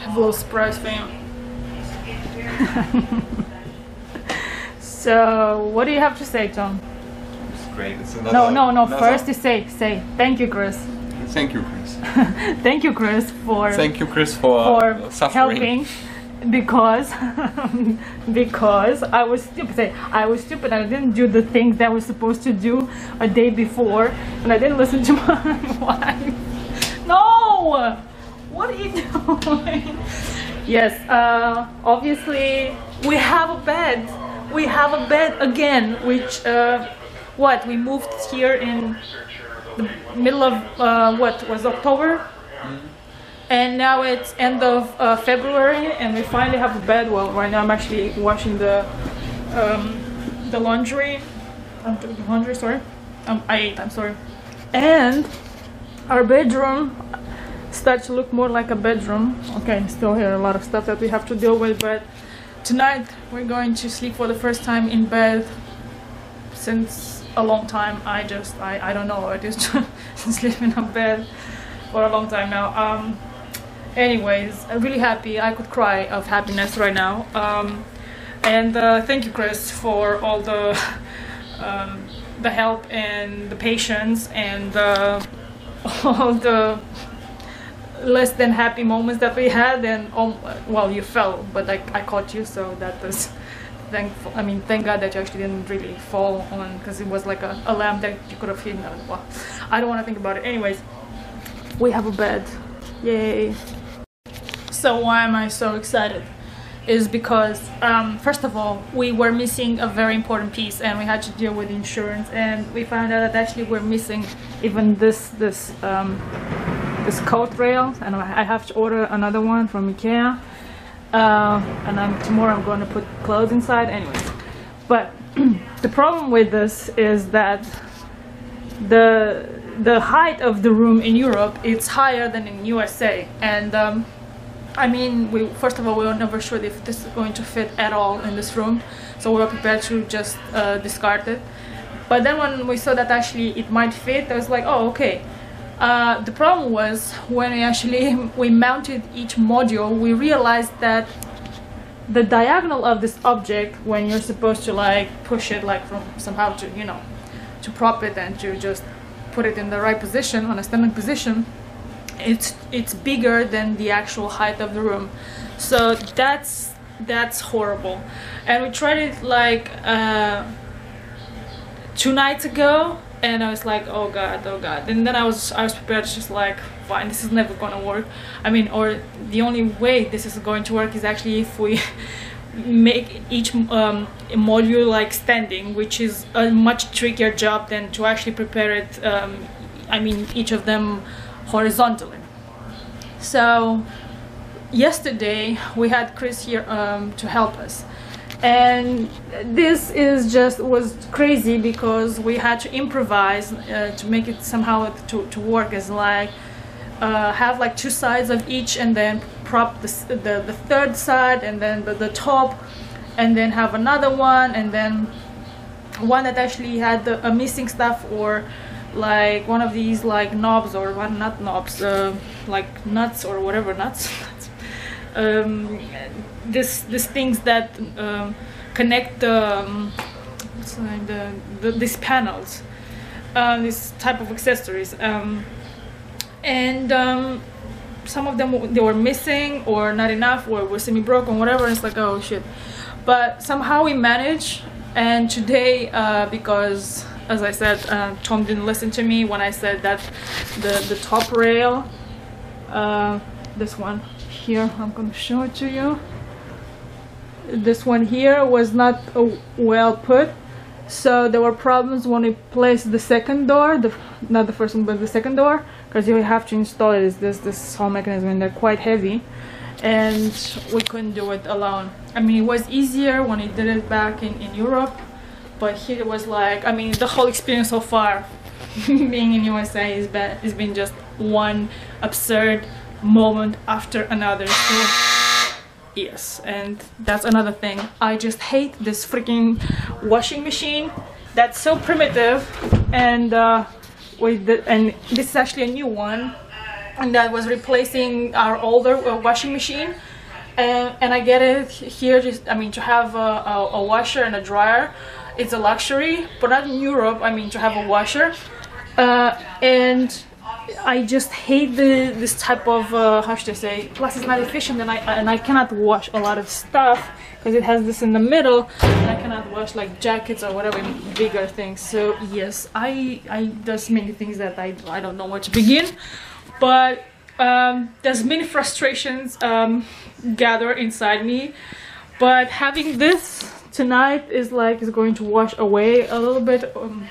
have a little surprise for you. so, what do you have to say, Tom? It's great. It's another, No, no, no. another- First, you say, say, thank you, Chris. Thank you, Chris. thank you, Chris, for Thank you, Chris, for, for uh, suffering. helping because because I was stupid. Say, I was stupid. I didn't do the things that I was supposed to do a day before, and I didn't listen to my wife. No, what are you doing? yes, uh, obviously we have a bed. We have a bed again, which uh, what we moved here in the middle of uh, what was October and now it's end of uh, February, and we finally have a bed. Well, right now I'm actually washing the um, the laundry. I'm doing the laundry. Sorry, um, I ate. I'm sorry. And our bedroom starts to look more like a bedroom. Okay, still here a lot of stuff that we have to deal with, but tonight we're going to sleep for the first time in bed since a long time. I just I, I don't know. I just sleep in a bed for a long time now. Um, anyways, I'm really happy. I could cry of happiness right now. Um, and uh, thank you, Chris, for all the um, the help and the patience and uh, all the less than happy moments that we had. And um, well, you fell, but I, I caught you, so that was thankful. I mean, thank God that you actually didn't really fall on because it was like a, a lamp that you could have hit. Well, I don't want to think about it. Anyways, we have a bed. Yay. So why am I so excited? Is because um, first of all we were missing a very important piece and we had to deal with insurance and we found out that actually we're missing even this this um, this coat rail and I have to order another one from IKEA. Uh, and I'm, tomorrow I'm going to put clothes inside anyway but the problem with this is that the the height of the room in Europe it's higher than in USA and um, I mean we first of all we were never sure if this is going to fit at all in this room. So we were prepared to just uh, discard it. But then when we saw that actually it might fit I was like oh okay uh, the problem was when we actually we mounted each module we realized that the diagonal of this object when you're supposed to like push it like from somehow to you know to prop it and to just put it in the right position on a standing position it's it's bigger than the actual height of the room. So that's that's horrible. And we tried it like uh, two nights ago and I was like oh god oh god. And then I was I was prepared just like fine this is never gonna work. I mean or the only way this is going to work is actually if we make each um, module like standing which is a much trickier job than to actually prepare it um, I mean each of them horizontally. So yesterday we had Chris here um, to help us and this is just was crazy because we had to improvise uh, to make it somehow to, to work as like uh, have like two sides of each and then prop the, the, the third side and then the, the top and then have another one and then one that actually had the, a missing stuff or like one of these like knobs or one not knobs uh, like nuts or whatever nuts um, this these things that um, connect the, um, the, the these panels uh, this type of accessories um, and um, some of them they were missing or not enough or were semi broken whatever it's like oh shit. But somehow we managed and today uh, because as i said uh, tom didn't listen to me when i said that the, the top rail uh, this one here i'm gonna show it to you. This one here was not uh, well put. So there were problems when we placed the second door the not the first one but the second door because you have to install it. Is this this whole mechanism and they're quite heavy. And we couldn't do it alone. I mean it was easier when we did it back in, in europe but here it was like i mean the whole experience so far being in usa is bad has been just one absurd moment after another so Yes, and that's another thing. I just hate this freaking washing machine. That's so primitive, and uh, with the, and this is actually a new one. and that was replacing our older uh, washing machine. And, and I get it here. Just I mean to have a, a, a washer and a dryer, it's a luxury, but not in Europe. I mean to have a washer, uh, and I just hate the this type of uh, how should I say? Plus, it's not efficient, and I and I cannot wash a lot of stuff because it has this in the middle, and I cannot wash like jackets or whatever bigger things. So yes, I I there's many things that I I don't know where to begin, but um, there's many frustrations um, gather inside me. But having this tonight is like is going to wash away a little bit. Um,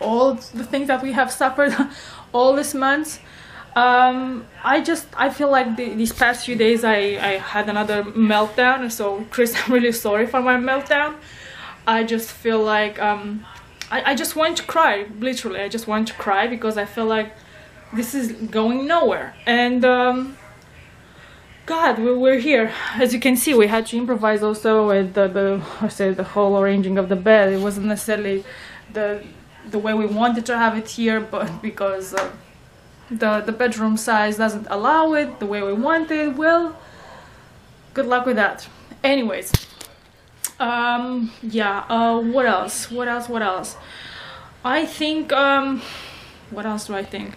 all the things that we have suffered all this month. Um, I just I feel like the, these past few days I, I had another meltdown so Chris I'm really sorry for my meltdown. I just feel like um, I, I just want to cry literally. I just want to cry because I feel like this is going nowhere. And um, God we, we're here. As you can see we had to improvise also with the, the I say the whole arranging of the bed. It wasn't necessarily the the way we wanted to have it here but because uh, the the bedroom size doesn't allow it the way we want it well good luck with that. Anyways um yeah uh what else? What else? What else? I think um what else do i think?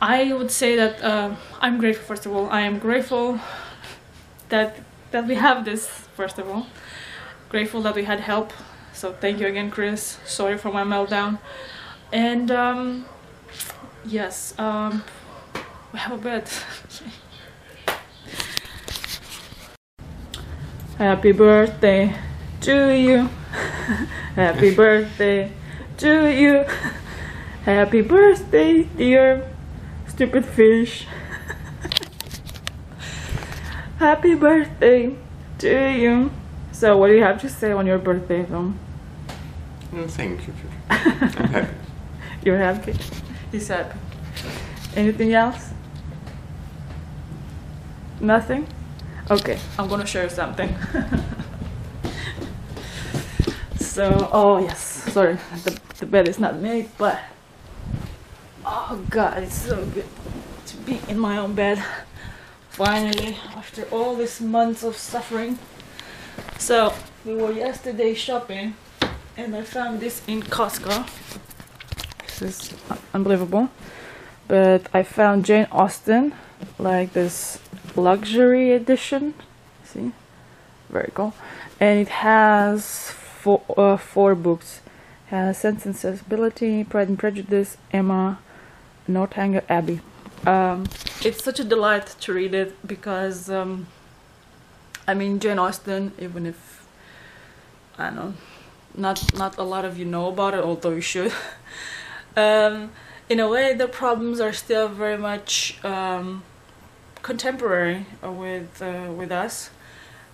I would say that uh, i'm grateful first of all. I am grateful that that we have this first of all. Grateful that we had help so thank you again, Chris. Sorry for my meltdown. And um, yes, um, we have a bed. Happy birthday to you. Happy birthday to you. Happy birthday, dear stupid fish. Happy birthday to you. So what do you have to say on your birthday, Tom? No, thank you. I'm happy. You're happy? He's happy. Anything else? Nothing? Okay, I'm gonna show you something. so, oh yes, sorry, the, the bed is not made, but oh god, it's so good to be in my own bed. Finally, after all these months of suffering. So, we were yesterday shopping and I found this in Costco. This is unbelievable. But I found Jane Austen, like this luxury edition. See? Very cool. And it has four, uh, four books. It has Sense and Sensibility, Pride and Prejudice, Emma, Northanger Abbey. Um, it's such a delight to read it because, um, I mean, Jane Austen, even if, I don't know, not not a lot of you know about it although you should. Um, in a way the problems are still very much um, contemporary with uh, with us.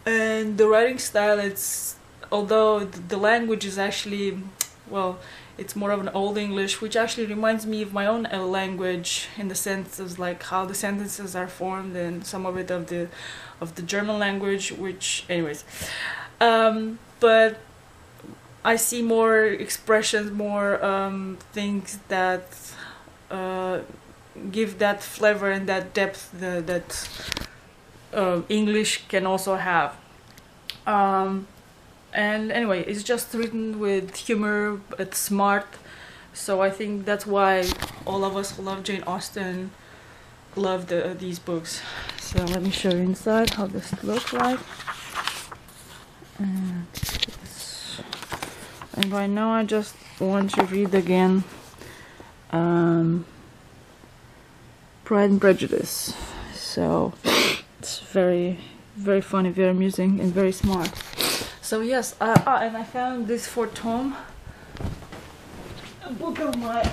And the writing style it's although the language is actually well it's more of an old English which actually reminds me of my own language in the sense of like how the sentences are formed and some of it of the of the German language which anyways. Um, but I see more expressions, more um, things that uh, give that flavor and that depth that, that uh, English can also have. Um, and anyway, it's just written with humor, it's smart. So I think that's why all of us who love Jane Austen love the, these books. So let me show you inside how this looks like. And and right now I just want to read again um, Pride and Prejudice. So it's very very funny very amusing and very smart. So yes uh, ah, and I found this for Tom. A book of my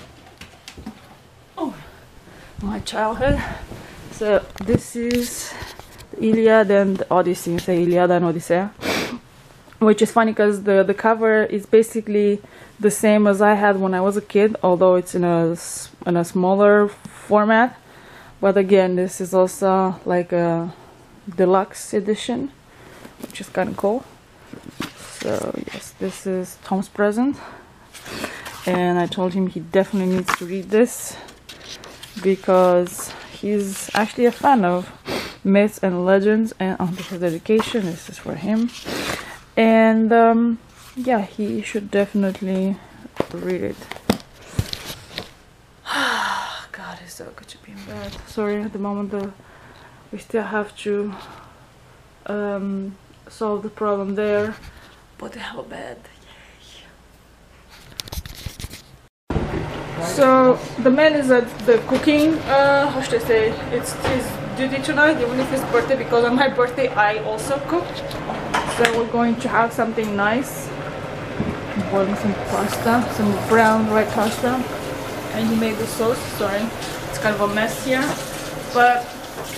oh my childhood. So this is the Iliad and Odyssey say Iliad and Odyssey which is funny because the the cover is basically the same as I had when I was a kid although it's in a in a smaller format. But again this is also like a deluxe edition which is kind of cool. So yes this is Tom's present. And I told him he definitely needs to read this because he's actually a fan of myths and legends and on this is dedication this is for him and um, yeah he should definitely read it. God it's so good to be in bed. Sorry at the moment we still have to um, solve the problem there. But I have a bed So the man is at the cooking, uh, how should I say, it's his duty tonight, even if it's birthday, because on my birthday I also cook. So we're going to have something nice. I'm boiling some pasta, some brown white pasta. And he made the sauce, sorry, it's kind of a mess here. But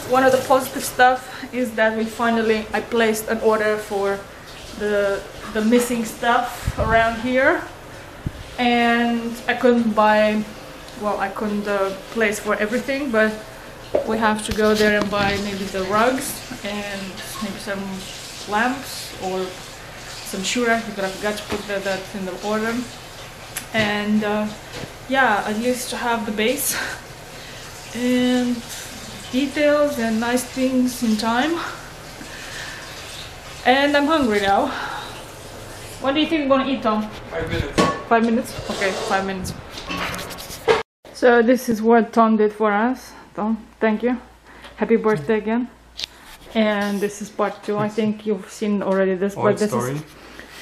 one of the positive stuff is that we finally, I placed an order for the, the missing stuff around here and I couldn't buy well I couldn't uh, place for everything but we have to go there and buy maybe the rugs and maybe some lamps or some shura because I forgot to put that, that in the order and uh, yeah at least to have the base and details and nice things in time and I'm hungry now what do you think we're gonna eat Tom? Five minutes. Five minutes? Okay, five minutes. So this is what Tom did for us. Tom, thank you. Happy birthday again. And this is part two. I think you've seen already this, Old but this story. is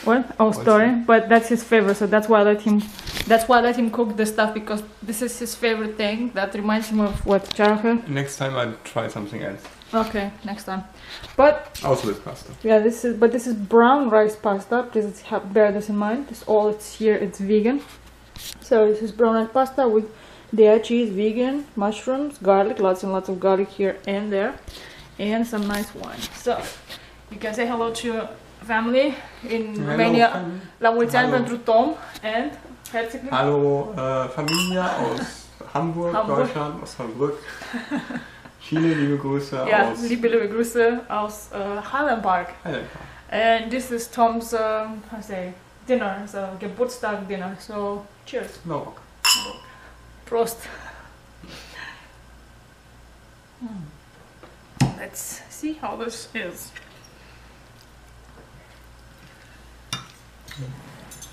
what? Oh, story. But that's his favorite, so that's why I let him. That's why I let him cook the stuff because this is his favorite thing. That reminds him of what childhood. Next time I'll try something else. Okay, next time. But Also with pasta. yeah, this is but this is brown rice pasta. Please bear this in mind. This all it's here. It's vegan. So this is brown rice pasta with Daiya cheese, vegan, mushrooms, garlic, lots and lots of garlic here and there, and some nice wine. So you can say hello to your family in Romania. La mulți ani pentru Tom and herzlich Hallo äh, Familie aus Hamburg, Hamburg. Deutschland, aus Osnabrück. Viele liebe Grüße Ja, aus liebe, liebe Grüße aus uh, Highland Park. And this is Tom's, um, how say, dinner, so Geburtstag dinner. So cheers. No. Prost. Let's see how this is.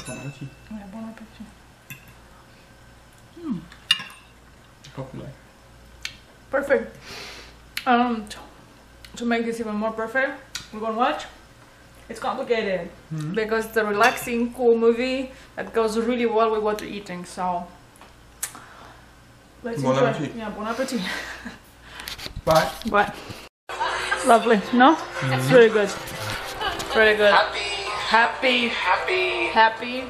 Bon Yeah, bon appetit. Hopefully. Perfect. Um, to make this even more perfect, we're gonna watch. It's complicated Mhm. because it's a relaxing, cool movie that goes really well with what you're eating. So let's Bon enjoy. appetit. Yeah, bon appetit. Bye. But lovely, no? It's really good. Really good. Happy, Happy, happy happy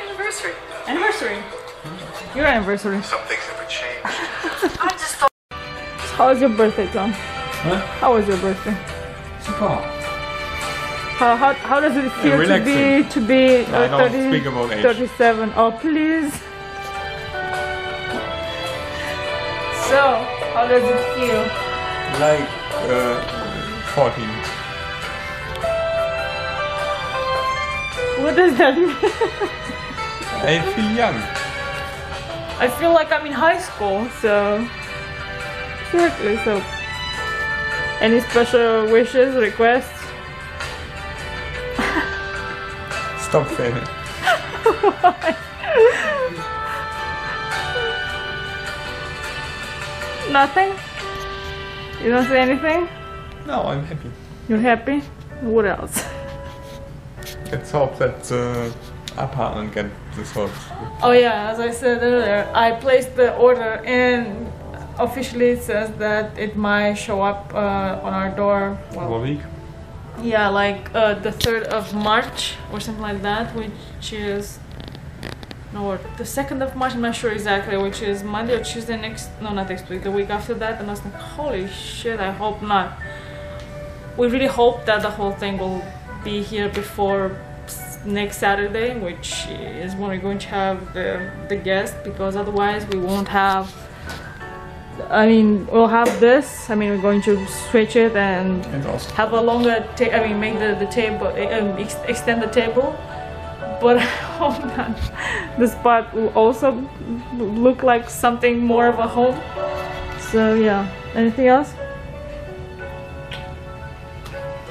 anniversary. anniversary. Your anniversary. Some things never change. I just thought. How was your birthday, Tom? Huh? How was your birthday? Super. How, how, how does it feel to be to be I uh, don't 30, speak about age. 37? Oh, please. So, how does it feel? Like uh, 14. What does that mean? I feel young. I feel like I'm in high school, so. Exactly, so. Any special wishes, requests? Stop failing. Nothing? You don't say anything? No, I'm happy. You're happy? What else? Let's hope that the apartment get this solved. Oh yeah, as I said earlier, I placed the order and officially it says that it might show up uh, on our door. Well, One week. yeah, like uh, the 3rd of March or something like that, which is no, or the 2nd of March, I'm not sure exactly, which is Monday or Tuesday next, no, not next week, the week after that. And I was like, holy shit, I hope not. We really hope that the whole thing will be here before next Saturday, which is when we're going to have the, the guest, because otherwise we won't have. I mean, we'll have this. I mean, we're going to switch it and And have a longer ta- I mean make the, the table um, ex- extend the table but I hope that the spot will also look like something more of a home So yeah. Anything else?